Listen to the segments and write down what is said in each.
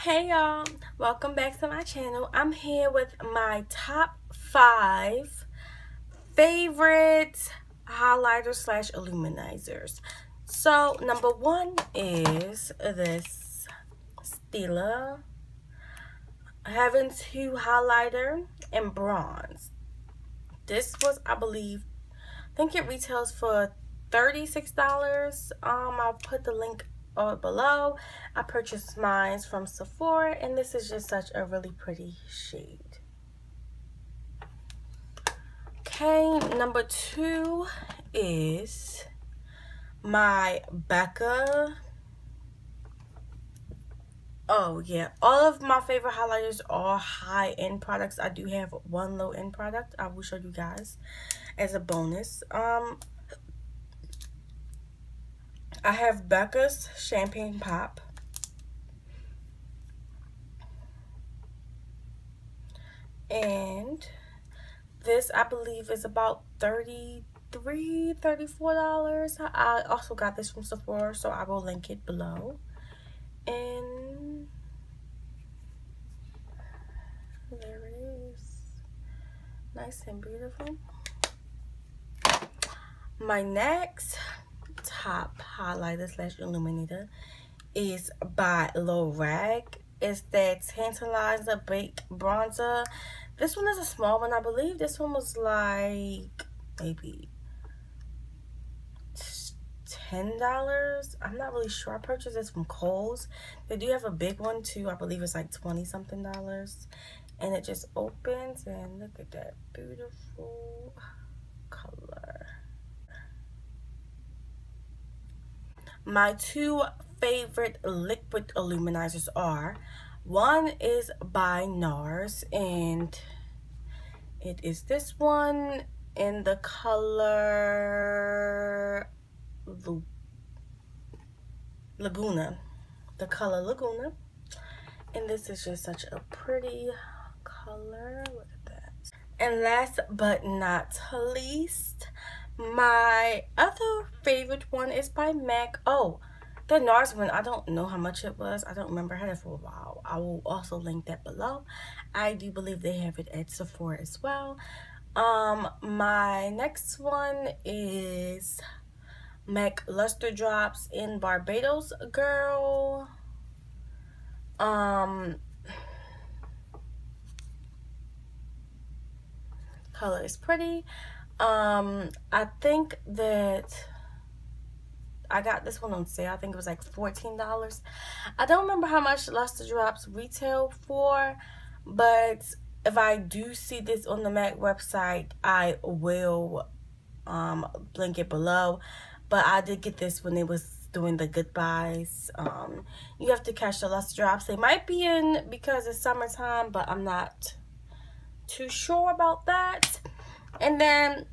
Hey y'all, welcome back to my channel. I'm here with my top five favorite highlighters slash illuminizers. So number one is this Stila Heaven's Hue highlighter in bronze. This was, I believe, I think it retails for $36. Um, I'll put the link or below. I purchased mine from Sephora and this is just such a really pretty shade. Okay, number two is my Becca. Oh yeah, all of my favorite highlighters are high-end products. I do have one low-end product. I will show you guys as a bonus. Um, I have Becca's Champagne Pop. And this, I believe, is about 33 $34. I also got this from Sephora, so I will link it below. And there it is. Nice and beautiful. My next highlighter slash illuminator is by Lorac. It's that Tantalizer Baked Bronzer. This one is a small one. I believe this one was like maybe $10. I'm not really sure. I purchased this from Kohl's. They do have a big one too. I believe it's like 20 something dollars. And it just opens and look at that beautiful color. My two favorite liquid illuminizers are one is by NARS and it is this one in the color Laguna the color Laguna. And this is just such a pretty color. Look at that. And last but not least my other favorite one is by MAC. Oh, the NARS one, I don't know how much it was. I don't remember. I had it for a while. I will also link that below. I do believe they have it at Sephora as well. Um, my next one is MAC Lustre Drops in Barbados Girl. Um, color is pretty. Um, I think that I got this one on sale. I think it was like $14. I don't remember how much Lustre Drops retail for, but if I do see this on the MAC website, I will um, link it below. But I did get this when it was doing the goodbyes. Um, you have to catch the Lustre Drops. They might be in because it's summertime, but I'm not too sure about that. And then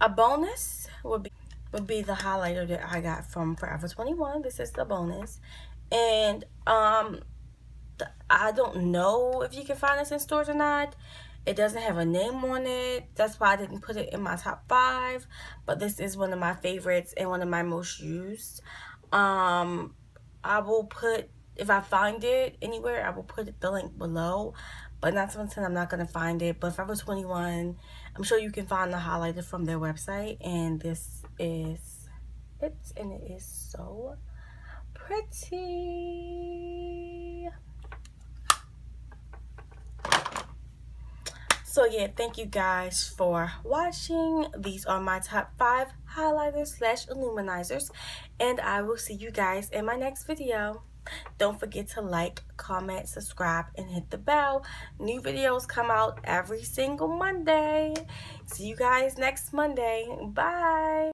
a bonus would be would be the highlighter that I got from Forever 21. This is the bonus. And um I don't know if you can find this in stores or not. It doesn't have a name on it. That's why I didn't put it in my top five. But this is one of my favorites and one of my most used. Um, I will put, if I find it anywhere, I will put the link below. But not something I'm not going to find it. But Forever 21, I'm sure you can find the highlighter from their website. And this is it. And it is so pretty. So yeah, thank you guys for watching. These are my top five highlighters slash illuminizers. And I will see you guys in my next video. Don't forget to like, comment, subscribe, and hit the bell. New videos come out every single Monday. See you guys next Monday. Bye.